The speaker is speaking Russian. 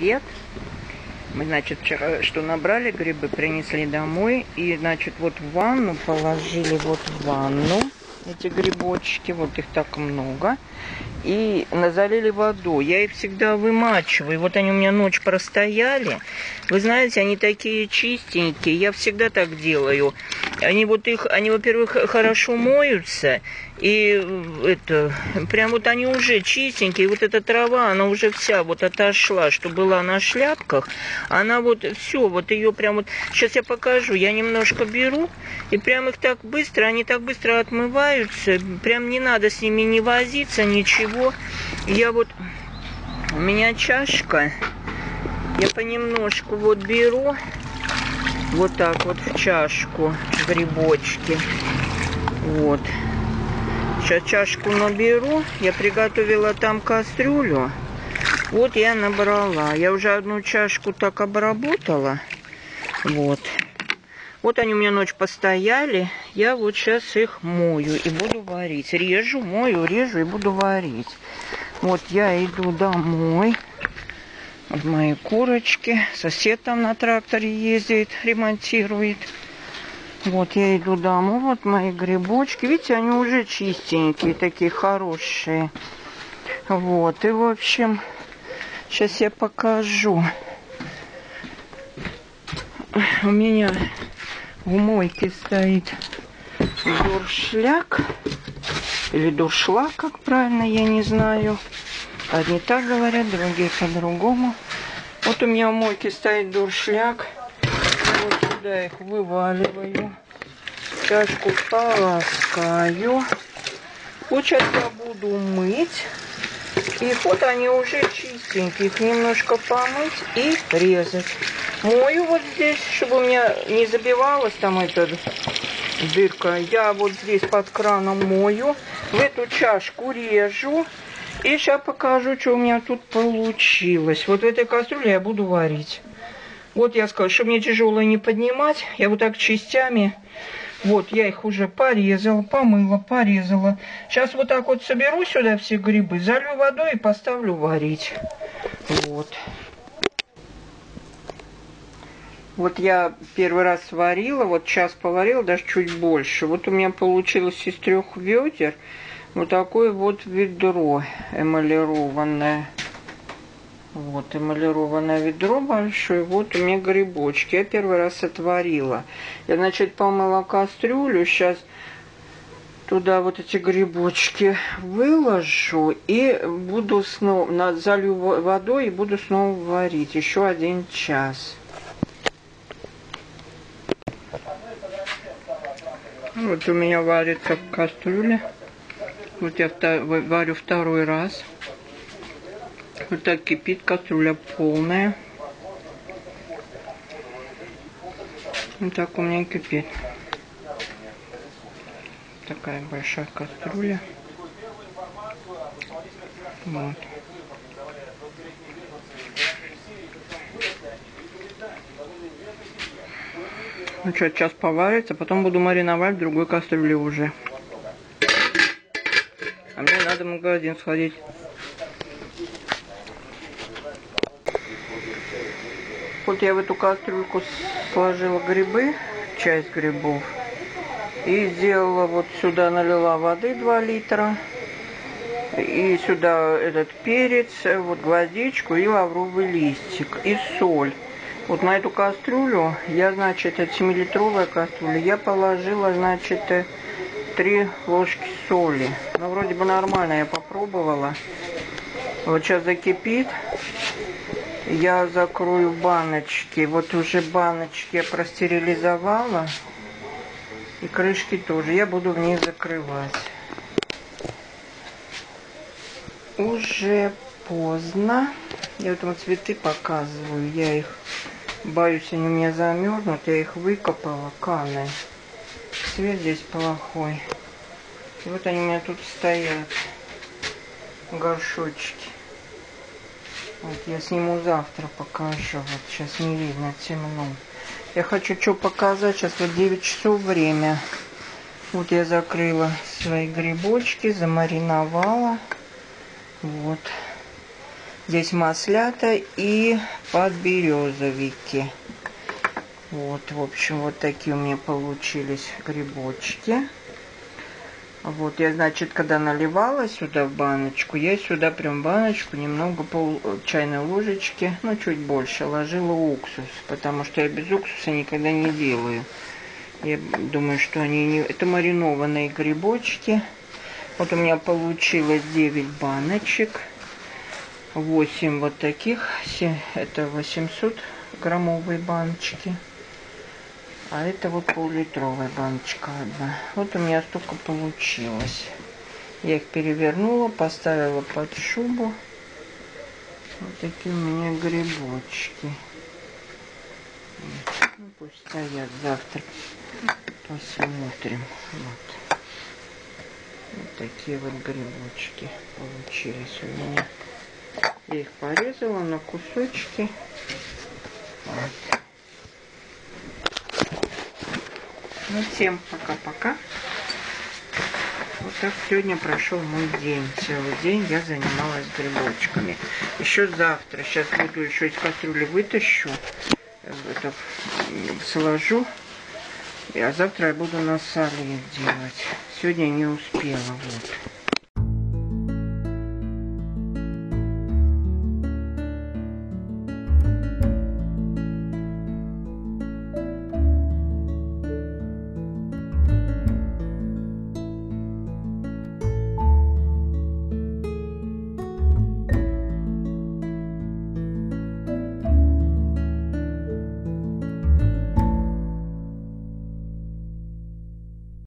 привет! Мы, значит, вчера что набрали грибы, принесли домой. И, значит, вот в ванну положили, вот в ванну эти грибочки. Вот их так много. И залили водой. Я их всегда вымачиваю. Вот они у меня ночь простояли. Вы знаете, они такие чистенькие. Я всегда так делаю. Они вот их, они, во-первых, хорошо моются. И это, прям вот они уже чистенькие. Вот эта трава, она уже вся вот отошла, что была на шляпках. Она вот все, вот ее прям вот... Сейчас я покажу. Я немножко беру, и прям их так быстро, они так быстро отмываются. Прям не надо с ними не возиться, ничего. Я вот... У меня чашка. Я понемножку вот беру. Вот так вот в чашку грибочки. Вот. Сейчас чашку наберу. Я приготовила там кастрюлю. Вот я набрала. Я уже одну чашку так обработала. Вот. Вот они у меня ночь постояли. Я вот сейчас их мою и буду варить. Режу, мою, режу и буду варить. Вот я иду домой. Вот мои курочки. Сосед там на тракторе ездит, ремонтирует. Вот я иду домой, вот мои грибочки. Видите, они уже чистенькие, такие хорошие. Вот, и в общем, сейчас я покажу. У меня в мойке стоит дуршляк. Или дуршлаг, как правильно, я не знаю. Одни так говорят, другие по-другому. Вот у меня в мойке стоит дуршляк сюда их вываливаю. Чашку полоскаю. Вот сейчас я буду мыть. И вот они уже чистенькие. Их немножко помыть и резать. Мою вот здесь, чтобы у меня не забивалась там эта дырка. Я вот здесь под краном мою. В эту чашку режу. И сейчас покажу, что у меня тут получилось. Вот в этой кастрюле я буду варить. Вот я сказала, чтобы мне тяжелое не поднимать, я вот так частями, вот я их уже порезала, помыла, порезала. Сейчас вот так вот соберу сюда все грибы, залью водой и поставлю варить. Вот. Вот я первый раз сварила, вот час поварила, даже чуть больше. Вот у меня получилось из трех ведер вот такое вот ведро эмалированное. Вот, эмалированное ведро большое. Вот у меня грибочки. Я первый раз отварила. Я, значит, помыла кастрюлю. Сейчас туда вот эти грибочки выложу и буду снова, залью водой и буду снова варить. Еще один час. Вот у меня варится в кастрюле. Вот я варю второй раз. Вот так кипит, кастрюля полная. Вот так у меня кипит. Такая большая кастрюля. Вот. Ну что, сейчас поварится, потом буду мариновать в другой кастрюле уже. А мне надо в магазин сходить. Вот я в эту кастрюльку сложила грибы, часть грибов. И сделала вот сюда, налила воды 2 литра. И сюда этот перец, вот гвоздичку и лавровый листик. И соль. Вот на эту кастрюлю, я, значит, это 7-литровая кастрюля, я положила, значит, 3 ложки соли. Ну, вроде бы нормально, я попробовала. Вот сейчас закипит я закрою баночки. Вот уже баночки я простерилизовала. И крышки тоже. Я буду в них закрывать. Уже поздно. Я вот вам цветы показываю. Я их боюсь, они у меня замерзнут. Я их выкопала, каны. Цвет здесь плохой. И вот они у меня тут стоят. Горшочки. Вот я сниму завтра, покажу. Вот сейчас не видно, темно. Я хочу что показать. Сейчас вот 9 часов время. Вот я закрыла свои грибочки, замариновала. Вот. Здесь маслята и подберезовики. Вот, в общем, вот такие у меня получились грибочки. Вот, я, значит, когда наливала сюда в баночку, я сюда прям баночку немного пол чайной ложечки, ну, чуть больше, ложила уксус, потому что я без уксуса никогда не делаю. Я думаю, что они не... Это маринованные грибочки. Вот у меня получилось 9 баночек. 8 вот таких. Это 800 граммовые баночки. А это вот пол-литровая баночка одна. Вот у меня столько получилось. Я их перевернула, поставила под шубу. Вот такие у меня грибочки. Ну, пусть стоят завтра. Посмотрим. Вот. вот такие вот грибочки получились у меня. Я их порезала на кусочки. Ну, всем пока-пока. Вот так сегодня прошел мой день. Целый день я занималась грибочками. Еще завтра. Сейчас буду еще из кастрюли вытащу. Это сложу. А завтра я буду на сале делать. Сегодня не успела. Вот.